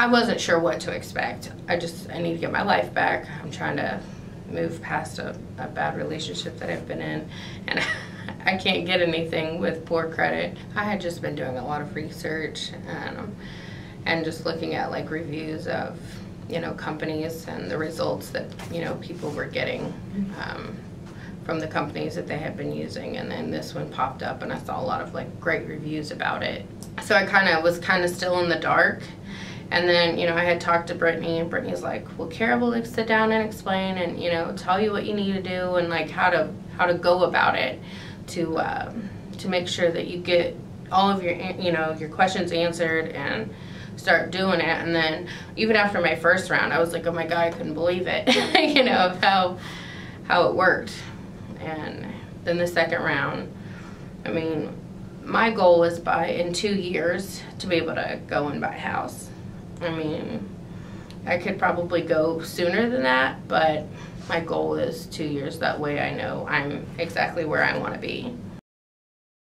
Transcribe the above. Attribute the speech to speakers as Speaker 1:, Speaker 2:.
Speaker 1: I wasn't sure what to expect. I just, I need to get my life back. I'm trying to move past a, a bad relationship that I've been in. And I can't get anything with poor credit. I had just been doing a lot of research and, um, and just looking at like reviews of, you know, companies and the results that, you know, people were getting. Um, from the companies that they had been using and then this one popped up and I saw a lot of like great reviews about it. So I kind of was kind of still in the dark and then, you know, I had talked to Brittany and Brittany's like, well, Kara will like, sit down and explain and, you know, tell you what you need to do and like how to, how to go about it to, um, to make sure that you get all of your, you know, your questions answered and start doing it. And then even after my first round, I was like, oh my God, I couldn't believe it, you know, of how, how it worked. And then the second round, I mean, my goal was by in two years to be able to go and buy a house I mean, I could probably go sooner than that, but my goal is two years. That way I know I'm exactly where I want to be.